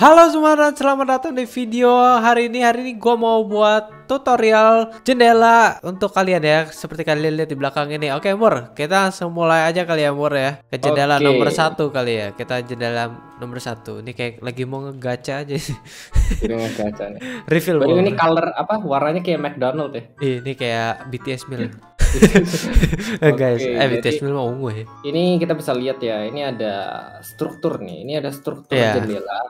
Halo semua dan selamat datang di video hari ini. Hari ini gue mau buat tutorial jendela untuk kalian ya. Seperti kalian lihat di belakang ini. Oke Mur, kita langsung mulai aja kali ya Mur ya. Ke jendela Oke. nomor satu kali ya. Kita jendela nomor satu. Ini kayak lagi mau ngegaca aja. Sih Dengan gacha nih. Refill Baru ini color apa? Warnanya kayak McDonald ya. Ih, Ini kayak BTS meal Guys, Oke, eh BTS mau ungu ya Ini kita bisa lihat ya. Ini ada struktur nih. Ini ada struktur Iya. jendela.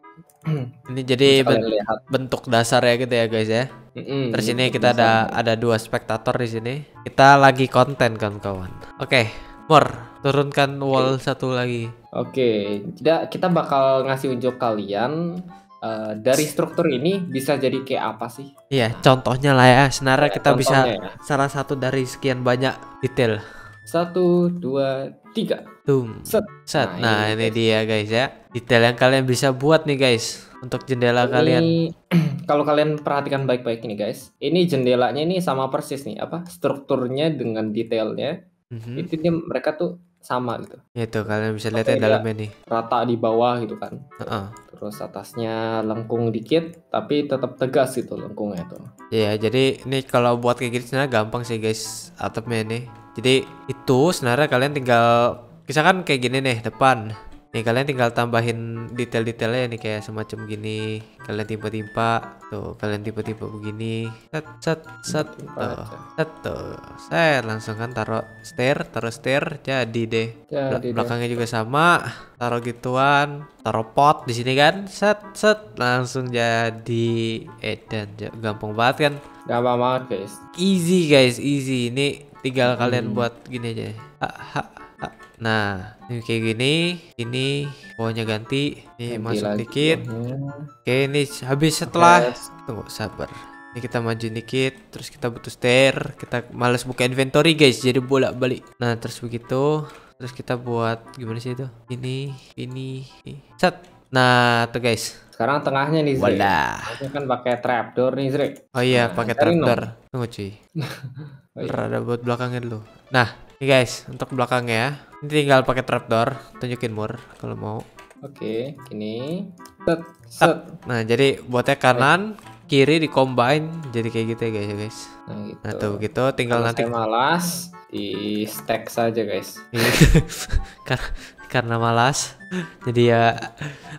Ini jadi ben- lihat. bentuk dasar ya gitu ya guys ya Mm-mm, Terus ini kita ada ada dua spektator di sini. Kita lagi konten kawan-kawan. Oke, Mor, turunkan wall satu lagi. Oke, tidak kita bakal ngasih unjuk kalian eh, dari struktur ini bisa jadi kayak apa sih? Iya, contohnya lah ya. Sebenarnya Ya, kita bisa ya. salah satu dari sekian banyak detail. Satu, dua, tiga. Tum. Set. Set. Nah, Nah, ini ini, dia guys ya. Detail yang kalian bisa buat nih guys untuk jendela kalian. Ini kalau kalian perhatikan baik-baik ini guys, ini jendelanya ini sama persis nih apa strukturnya dengan detailnya Mhm. itu dia mereka tuh sama gitu, Itu kalian bisa lihat ya dalamnya nih. rata di bawah gitu kan. Heeh. Terus atasnya lengkung dikit tapi tetap tegas gitu lengkungnya tuh. Iya, jadi ini kalau buat kayak gini sebenarnya gampang sih guys atapnya nih. Jadi itu sebenarnya kalian tinggal misalkan kayak gini nih depan. Nih kalian tinggal tambahin detail-detailnya nih kayak semacam gini. Kalian timpa-timpa, tuh kalian timpa-timpa begini. Set set set tuh. Set tuh. Set langsung kan taruh stair, taruh stair jadi deh. Jadi deh. belakangnya juga sama taruh gituan taruh pot di sini kan set set langsung jadi edan Ja- gampang banget kan gampang banget guys. easy guys easy ini tinggal Hmm. kalian buat gini aja ha, ha. Nah ini kayak gini ini bawahnya ganti ini Ganti masuk lagi dikit bawahnya. oke ini habis setelah Yes. tunggu sabar ini kita maju dikit terus kita butuh stair kita males buka inventory guys jadi bolak balik nah terus begitu terus kita buat gimana sih itu ini ini ini. set nah tuh guys Sekarang tengahnya nih. Walah. Harusnya kan pakai trapdoor nih Zre. oh iya Nah, pakai trapdoor tunggu cuy Oh, iya. Rada buat belakangnya dulu nah ini guys untuk belakangnya ya ini tinggal pakai trapdoor tunjukin mur kalau mau Oke, gini. Set, set. nah jadi buatnya kanan kiri di combine jadi kayak gitu ya guys ya guys Nah, gitu. nah tuh gitu tinggal Kalau nanti saya malas di stack saja guys. Iya. karena karena malas jadi ya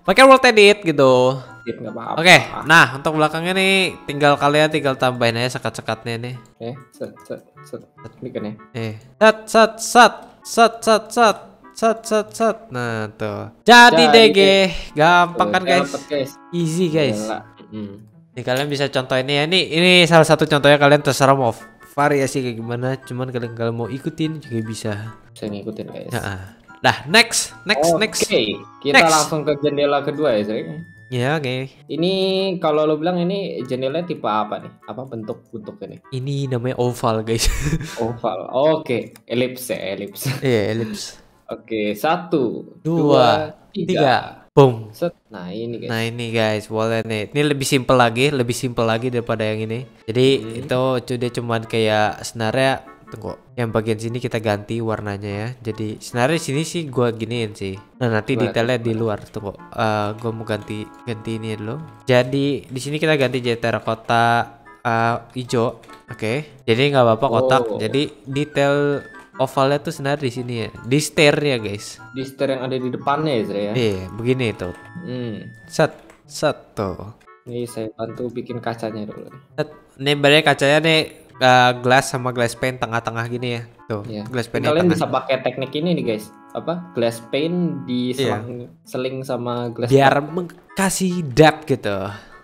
pakai wall edit gitu oke nah untuk belakangnya nih tinggal kalian tinggal tambahin aja sekat-sekatnya nih Oke, set, set, set. Ini kan ya. eh set set set set set set set set set nah tuh jadi Jadi DG deh. gampang kan guys guys. easy guys Gila. Mm. nih kalian bisa contoh ini ya ini ini salah satu contohnya kalian terserah mau variasi kayak gimana cuman kalian kalau mau ikutin juga bisa Bisa ngikutin guys. nah, nah next next Oke, next kita Next. langsung ke jendela kedua ya, Zre. ya oke Ini kalau lo bilang ini jendelanya tipe apa nih? Apa bentuk bentuknya nih? Ini namanya oval guys. Oval. Oke, ellipse ya, ellipse. Iya, ellipse. Oke, satu, Dua, dua, tiga. Tiga. Boom. Set. Nah ini guys. Nah ini guys, wallet nih. Ini lebih simple lagi, lebih simple lagi daripada yang ini. Jadi Hmm. itu cu- dia cuman kayak sebenarnya tunggu. Yang bagian sini kita ganti warnanya ya. Jadi sebenarnya di sini sih gua giniin sih. Nah nanti Gimana detailnya di luar. Tunggu. Eh gua mau ganti ganti ini dulu. Jadi di sini kita ganti jadi terakota eh, hijau. Oke. Jadi nggak apa-apa kotak. Oh. Jadi detail ovalnya tuh sebenarnya di sini ya. Di stairnya guys. Di setir yang ada di depannya ya, Zre ya. Iya, begini tuh. Hmm. Set, set tuh. Ini saya bantu bikin kacanya dulu. nih. Set. Ini berarti kacanya nih uh, glass sama glass pane tengah-tengah gini ya. Tuh, Iya. glass pane Kalian tengah. bisa pakai teknik ini nih guys. Apa? Glass pane di Iya. selang seling sama glass biar kasih depth gitu.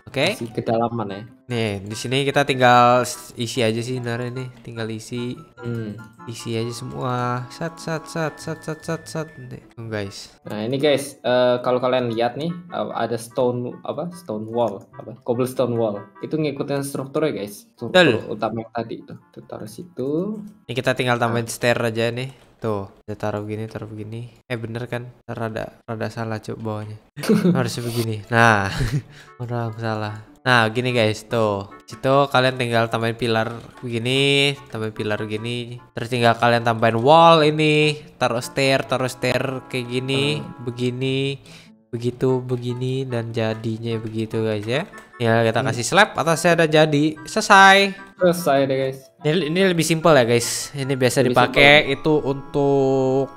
Oke? Kasih kedalaman ya. Nih, di sini kita tinggal isi aja sih sebenarnya nih. Tinggal isi, Hmm. isi aja semua. Set, set, set, set, set, set, set. Nih, tuh, guys. Nah ini guys, eh, kalau kalian lihat nih eh, ada stone apa stone wall apa cobblestone wall itu ngikutin strukturnya guys struktur Betul. utama yang tadi tuh tuh taruh situ Ini kita tinggal tambahin stair aja nih. Tuh, kita taruh begini, taruh begini. Eh bener kan? Rada, rada salah coba bawahnya. Harusnya begini. Nah, orang salah. Nah, gini guys, tuh. Situ kalian tinggal tambahin pilar begini, tambahin pilar begini. Terus tinggal kalian tambahin wall ini, taruh stair, taruh stair kayak gini, begini, begitu begini dan jadinya begitu guys ya. Ya kita kasih slab atasnya ada jadi selesai. Selesai deh guys. Ini, ini lebih simpel ya guys. Ini biasa Lebih dipakai itu untuk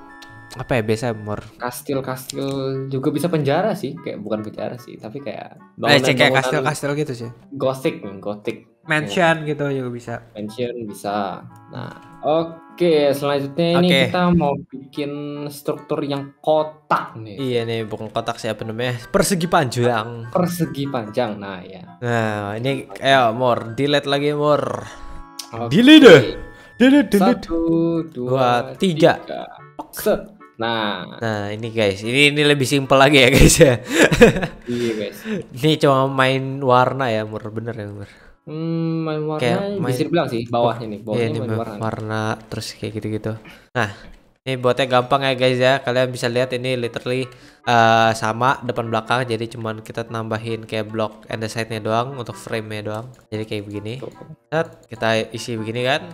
apa ya biasa mur. Kastil-kastil juga bisa penjara sih, kayak bukan penjara sih, tapi kayak Eh, cek kayak bangunan-bangunan kastil-kastil gitu sih. Gothic Gothic Mansion gitu juga bisa. mansion bisa. Nah, oke, selanjutnya ini Oke. kita mau bikin struktur yang kotak nih, Iya nih bukan kotak sih apa namanya persegi panjang. persegi panjang. Nah, ya. Nah ini ayo mur delete lagi mur. Oke. Delete. Delete delete. Satu, dua, Dua, tiga. Set. Nah, Nah ini guys ini ini lebih simpel lagi ya guys ya. iya guys. ini cuma main warna ya mur bener ya mur. Hmm, main warna Kayak main- bisa dibilang sih bawahnya nih, Iya bawahnya ini main warna. warna terus kayak gitu-gitu. Nah ini buatnya gampang ya guys ya. Kalian bisa lihat ini literally eh, sama depan belakang. Jadi cuman kita nambahin kayak block and the side-nya doang untuk frame-nya doang. Jadi kayak begini. Set, kita isi begini kan.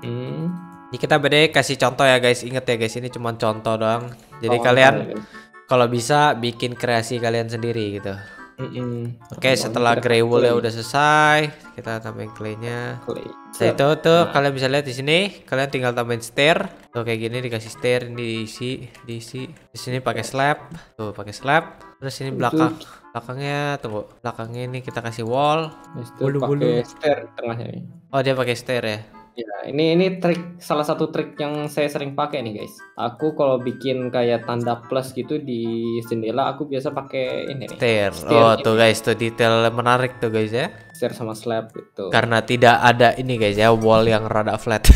Hmm. Ini kita beda kasih contoh ya guys. Ingat ya guys ini cuma contoh doang. Jadi Oh, kalian guys. kalau bisa bikin kreasi kalian sendiri gitu. Mm-mm. Oke, Bawahnya setelah kita grey wool-nya clay. udah selesai, kita tambahin clay-nya. Clay. Nah, itu tuh kalian bisa lihat di sini, kalian tinggal tambahin stair. Tuh kayak gini dikasih stair ini diisi, diisi. Di sini pakai slab. Tuh pakai slab. Terus ini belakang belakangnya tunggu. Belakangnya ini kita kasih wall. Bulu-bulu. pakai stair tengahnya. Oh, dia pakai stair ya. Ya, ini ini trik salah satu trik yang saya sering pakai nih guys. Aku kalau bikin kayak tanda plus gitu di jendela, aku biasa pakai ini nih, Stair. Stair Oh, ini. tuh guys, tuh detail menarik tuh guys ya. stair sama slab gitu. Karena tidak ada ini guys ya, wall yang rada flat.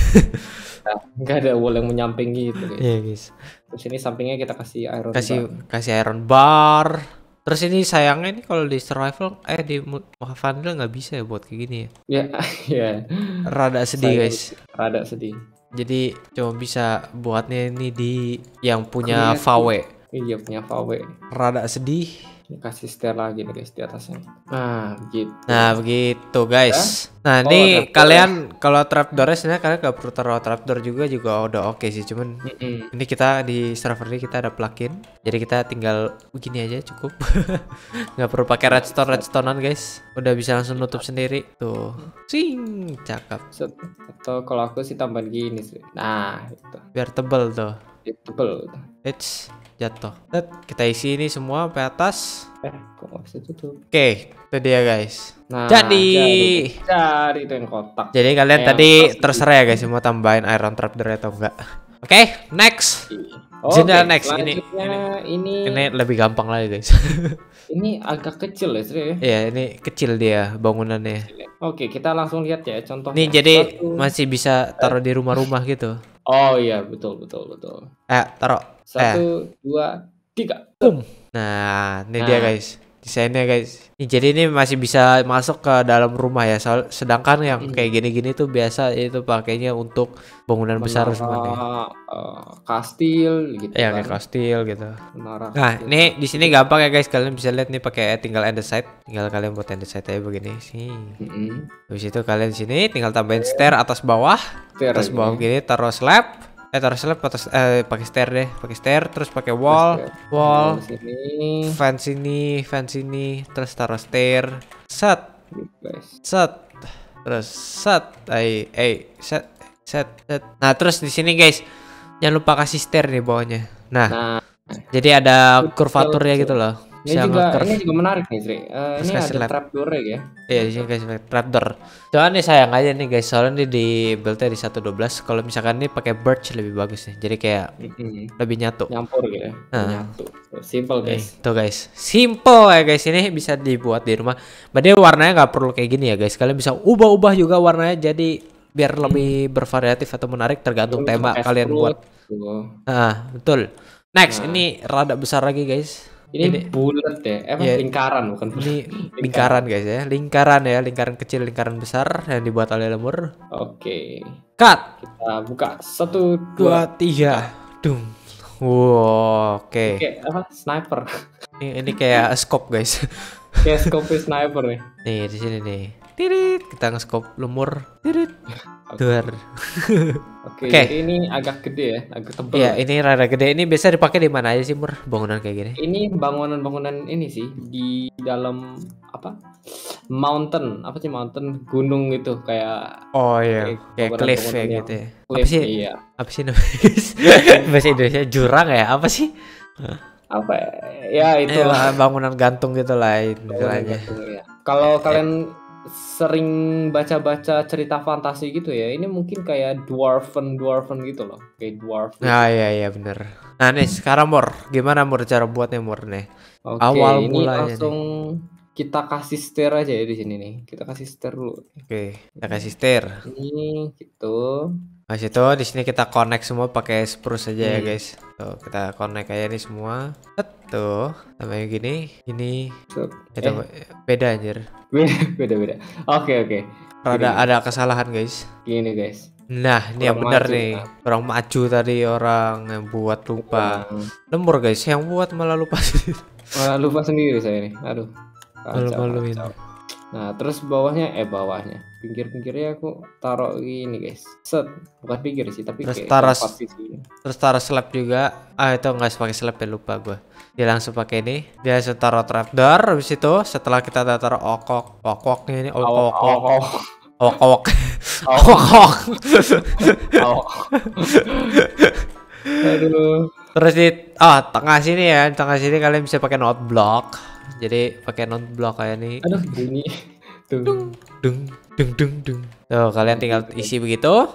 Nah, nggak ada wall yang menyamping gitu guys. Iya, guys. Terus ini sampingnya kita kasih iron kasih bar. kasih iron bar terus ini sayangnya ini kalau di survival eh di Vanilla nggak bisa ya buat kayak gini ya Ya, ya. rada sedih Sayang. guys Rada sedih. jadi cuma bisa buatnya ini di yang punya. VW Iya punya VW. rada sedih Ini kasih stair lagi nih guys di atasnya. Nah, gitu. nah begitu guys nah Oh, ini kalian kalau trapdoornya sebenarnya kalian nggak perlu taruh trapdoor juga juga udah oke sih cuman Mm-mm. ini kita di server ini kita ada plugin jadi kita tinggal begini aja cukup nggak perlu pakai redstone redstonean guys udah bisa langsung nutup sendiri tuh sing cakep. Atau kalau aku sih tambahin gini sih. Nah, itu. biar tebel tuh tebel. It's jatuh kita isi ini semua sampai atas Eh, kok bisa tutup? oke itu dia guys Nah, Jadi. jadi itu yang kotak. jadi kalian tadi yang pasti. terserah ya guys mau tambahin iron trapdoor atau enggak oke next Oke, Jendela next. Ini- ini ini lebih gampang lagi guys ini agak kecil ya, Sri. ya ini kecil dia bangunannya Oke, kita langsung lihat ya contohnya. Ini jadi Satu- masih bisa taruh di rumah-rumah gitu. Oh iya, betul betul betul. Eh, taruh. Satu, dua, tiga. Nah, ini dia Nah. guys. Desainnya guys. Ini jadi ini masih bisa masuk ke dalam rumah ya. Soal, sedangkan yang Hmm. kayak gini-gini tuh biasa itu pakainya untuk bangunan besar Menara, semuanya. eh, kastil gitu Ya kan. kayak kastil gitu. Menara. Nah, ini di sini gampang ya guys. Kalian bisa lihat nih pakai tinggal andesite. Tinggal kalian buat andesite aja begini sih. Mm-mm. Habis itu kalian sini tinggal tambahin stair atas bawah. Stair atas ini. bawah gini taruh slab eh taruh slab atas eh pakai stair deh pakai stair terus pakai wall Stair. wall. sini. fence ini fence ini terus taruh stair. Set. Set. Terus set. Ay ay set set set. Nah terus di sini guys jangan lupa kasih stair nih bawahnya. Nah Nah, jadi ada kurvaturnya betul. gitu loh ini Bisa juga ini juga menarik nih, Sri. Eh, Terus ini ada lab. trapdoor ya. Iya di sini guys trapdoor. Cuman nih sayang aja nih guys soalnya nih di build-nya di 112 kalau misalkan ini pakai birch lebih bagus nih. Jadi kayak Mm-mm. lebih nyatu. Nyampur gitu ya. Nah. Nyatu. Simple, Nih, guys. tuh guys, simple ya guys ini bisa dibuat di rumah. Berarti warnanya nggak perlu kayak gini ya guys. Kalian bisa ubah-ubah juga warnanya jadi biar lebih bervariatif atau menarik tergantung Ini tema kalian fruit. buat. Nah, betul. Next, Nah. ini rada besar lagi guys. Ini, Ini- bulat ya, eh, apa, Iya. lingkaran bukan Ini lingkaran guys ya, lingkaran ya, lingkaran kecil, lingkaran besar yang dibuat oleh lemur. Oke, Cut, kita buka satu, dua, dua, tiga, dung. Wow, oke. Oke, apa? Sniper. Ini, ini kayak scope guys. Kayak scope sniper nih. nih di sini nih. Tirit. kita nge-scope lumur. Tirit. Duar. Oke, Oke. jadi ini agak gede ya, agak tebel. Iya, ini rada gede. Ini biasa dipakai di mana aja sih, Mur? Bangunan kayak gini. Ini bangunan-bangunan ini sih di dalam apa? Mountain, apa sih mountain? Gunung gitu kayak Oh iya, Kayak kayak cliff ya gitu ya. Apa cliff, sih? Iya. Apa sih namanya, guys? Bahasa Indonesia jurang ya? Apa sih? Apa ya? Ya itu Eh, bangunan gantung gitu lah istilahnya. iya. Kalau kalian sering baca-baca cerita fantasi gitu ya, ini mungkin kayak dwarven dwarven gitu loh, kayak dwarf. gitu. Nah, iya iya bener. Nah nih sekarang Mur, gimana Mur cara buatnya Mur nih? Oke, awal ini mulanya langsung kita kasih stir aja ya di sini nih. Kita kasih stir dulu. Oke, kita kasih setir. Ini gitu. Habis itu di sini kita connect semua pakai spruce aja ya Hmm. guys. Tuh, kita connect aja nih semua. Tuh, sama yang gini. Itu Eh. beda anjir. Beda beda. Oke oke. Rada ada kesalahan guys. Gini guys. Nah, ini yang benar nih. Orang maju tadi orang yang buat lupa. Hmm. Lemur guys, yang buat malah lupa sih. Malah lupa sendiri saya nih. Aduh. Malu-maluin. Nah, terus bawahnya eh bawahnya. Pinggir-pinggirnya aku taruh gini, guys. Set. Bukan pinggir sih, tapi Terus kayak taruh. Terus taruh slab juga. Ah, itu nggak pakai slab ya lupa gua. Dia langsung pakai ini. Dia langsung taruh trapdoor habis itu setelah kita taruh okok okoknya ini okok okok okok okok. Aduh. Terus di ah tengah sini ya, tengah sini kalian bisa pakai note block. Jadi pakai note block kayak ini. Aduh, bunyi. Tuh. Dung dung dung dung. Tuh kalian tinggal isi begitu.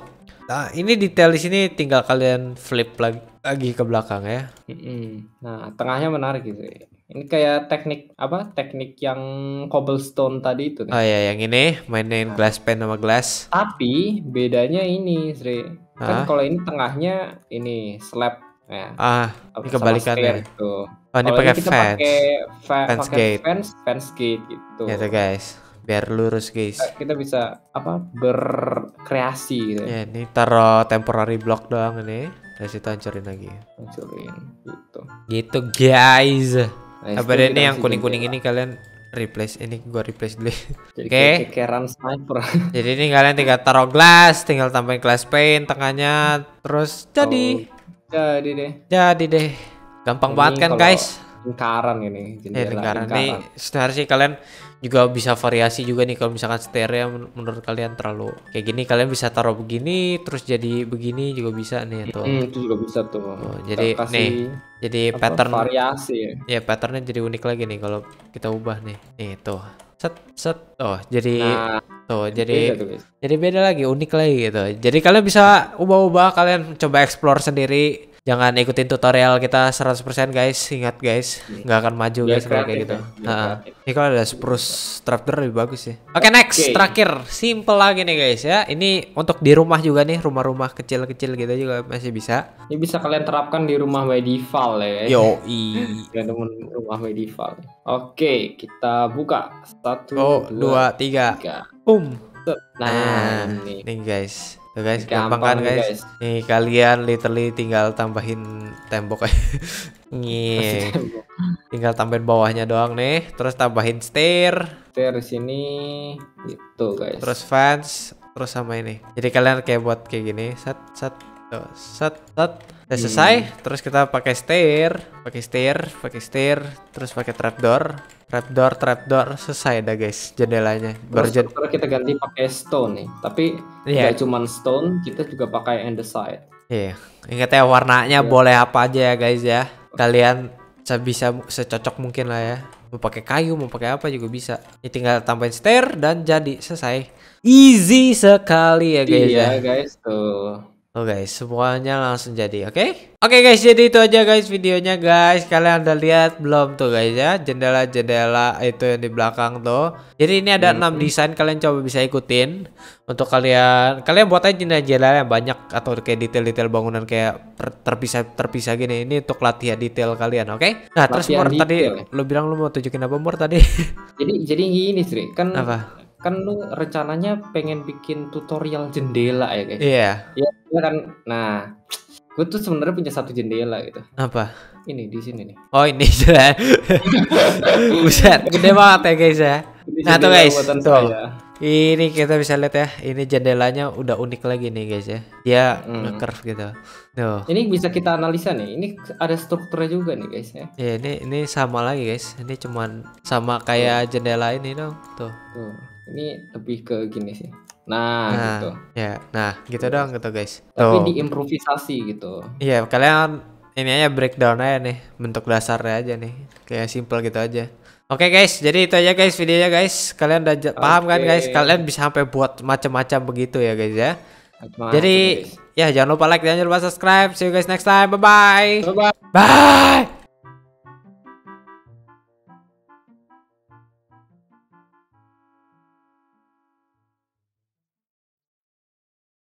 Nah, ini detail di sini tinggal kalian flip lagi lagi ke belakang ya. Nah, tengahnya menarik gitu. Ini kayak teknik apa? Teknik yang cobblestone tadi itu. Oh ya, yang ini mainin glass pane sama glass. Tapi bedanya ini, Sri. Kan kalau ini tengahnya ini slab ya. Ah, ini kebalikannya. gitu. Oh, ini Kalau pakai fence. pakai fa- Fence pakai gate. fence, fence gate gitu. Gitu guys, biar lurus guys. Kita bisa apa? Berkreasi gitu. ya. Ya, ini taruh temporary block doang ini. Dari situ hancurin lagi. Hancurin gitu. Gitu guys. Nah, Apa itu ini yang kuning-kuning ini kalian replace ini gua replace dulu. Oke. kekeran sniper. Jadi ini kalian tinggal taruh glass, tinggal tambahin glass pane tengahnya, terus jadi. Jadi deh. Jadi deh. Gampang Ini banget kan guys? Lingkaran ini Ya jendela lingkaran lingkaran. nih sebenarnya sih kalian juga bisa variasi juga nih kalau misalkan stereo men- menurut kalian terlalu kayak gini kalian bisa taruh begini terus jadi begini juga bisa nih tuh. Hmm, itu juga bisa tuh. Tuh, Kita jadi nih, Jadi pattern variasi ya. ya patternnya jadi unik lagi nih kalau kita ubah nih. Nih tuh. Set set. Oh, jadi Nah, tuh beda jadi guys. jadi beda lagi, unik lagi gitu. Jadi kalian bisa ubah-ubah, kalian coba explore sendiri. Jangan ikutin tutorial kita 100% guys. Ingat guys, nggak akan maju Biar guys kalau kayak gitu. ya, Nah, ini kalau ada spruce trapdoor lebih bagus ya. Oke next, Oke. terakhir, simple lagi nih guys ya. Ini untuk di rumah juga nih, rumah-rumah kecil-kecil gitu juga masih bisa. Ini bisa kalian terapkan di rumah medieval ya. Yo Kalian temen rumah medieval. Oke, kita buka satu, Oh, dua, tiga. tiga. Um. Nah, Nah, ini nih guys. Tuh guys, gampang, Gampang kan nih, guys? Nih kalian literally tinggal tambahin tembok aja. Nih, tinggal tambahin bawahnya doang nih, terus tambahin stair, Dari sini gitu guys. terus fence, terus sama ini. Jadi kalian kayak buat kayak gini, set set tuh, set set. Udah Hmm. selesai, terus kita pakai stair, pakai stair, pakai stair, terus pakai trapdoor, trapdoor, trapdoor, selesai dah guys jendelanya. Baru Terus kita ganti pakai stone nih. Tapi nggak cuman stone, kita juga pakai andesite. Iya, ingat ya warnanya boleh apa aja ya guys ya. Kalian sebisa secocok mungkin lah ya. Mau pakai kayu, mau pakai apa juga bisa. Ini tinggal tambahin stair dan jadi selesai. Easy sekali ya guys iya ya. guys tuh. Oh guys, semuanya langsung jadi, oke? Oke guys, jadi itu aja guys videonya guys. Kalian udah lihat belum tuh guys ya? Jendela-jendela itu yang di belakang tuh. Jadi ini ada enam desain kalian coba bisa ikutin untuk kalian. Kalian buat aja jendela yang banyak atau kayak detail-detail bangunan kayak terpisah terpisah gini. Ini untuk latihan detail kalian, oke? Nah, terus Mur tadi lu bilang lu mau tunjukin apa Mur tadi? Jadi jadi gini Sri, kan apa? Kan lu rencananya pengen bikin tutorial jendela ya guys. Iya. Iya iya kan. Nah, gue tuh sebenarnya punya satu jendela gitu. Apa? Ini di sini nih. Oh, ini sudah. Buset, gede banget ya guys ya. Ini Nah tuh guys, tuh. saya. Ini kita bisa lihat ya, ini jendelanya udah unik lagi nih guys ya. Dia Hmm. nge-curve gitu. Tuh. Ini bisa kita analisa nih. Ini ada strukturnya juga nih guys ya. Ya ini ini sama lagi guys. Ini cuman sama kayak jendela ini dong. Tuh. Tuh. Ini lebih ke gini sih. Nah, Nah, gitu. ya. Nah, gitu dong gitu guys. Tapi Tuh. diimprovisasi gitu. Iya, kalian ini aja breakdown aja nih, bentuk dasarnya aja nih. Kayak simple gitu aja. Oke guys, jadi itu aja guys videonya guys. Kalian udah ja- paham kan guys? Kalian bisa sampai buat macam-macam begitu ya guys ya. Semangat, Jadi guys. ya jangan lupa like dan jangan lupa subscribe. See you guys next time. Bye bye. Bye-bye. Bye.